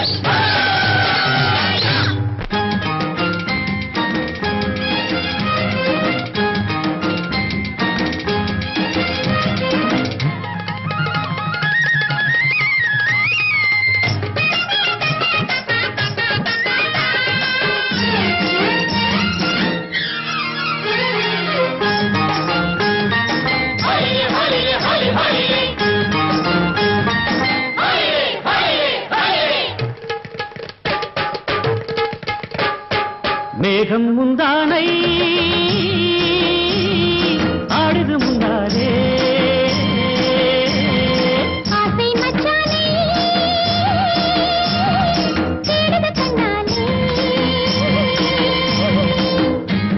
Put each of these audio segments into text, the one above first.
Christmas! மேகம் முந்தானை ஆடுது முந்தானே.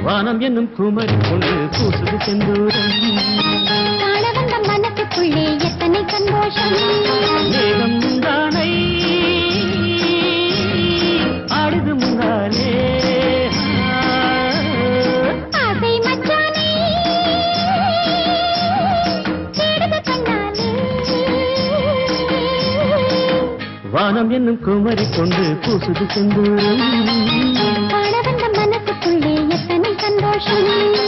வானம் என்னும் குமரி கொண்டு பூசுது செந்தூரம். காண வந்த மனசுக்குள்ளே எத்தனை சந்தோஷம். வானம் என்னும் குமரி கொண்டு பூசுது செந்தூரம். மனசுக்குள்ளே எத்தனை சந்தோஷம்.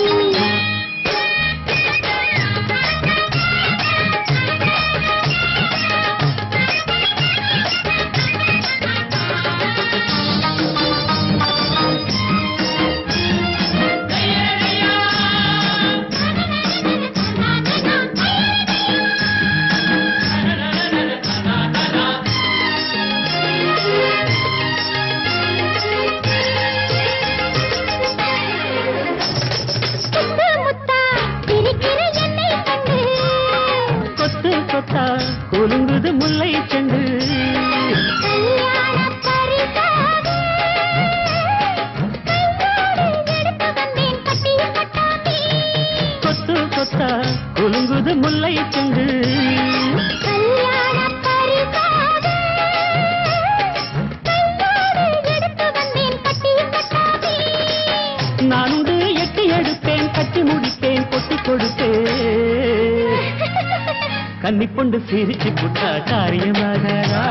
குலுங்குது முல்லை பட்டாம்பி நான் உண்டு எட்டி எடுப்பேன் கட்டி முடிப்பேன் கொட்டி கொடுப்பேன் கன்னி பொண்டு சிரிச்சு புட்டா காரியமாகரா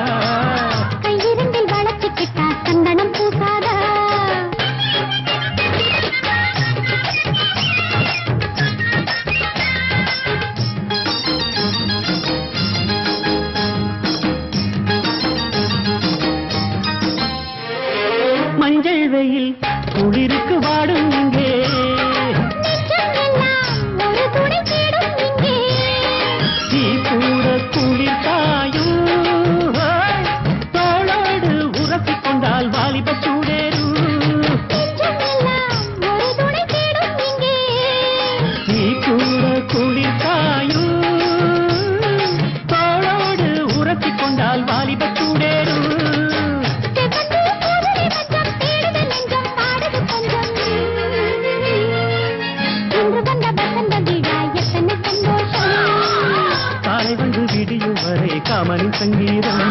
விடியும் வரை காமனின் சங்கீதம்.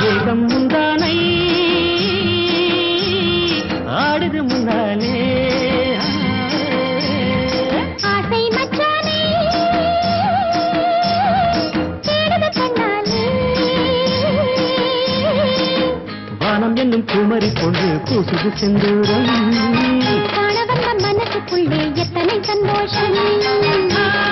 வேகம் முந்தானை ஆடுது முன்னாலே வானம் என்னும் குமரி கொண்டு கூசுது செந்தூரம். மனசுக்குள்ளே எத்தனை சந்தோஷம்.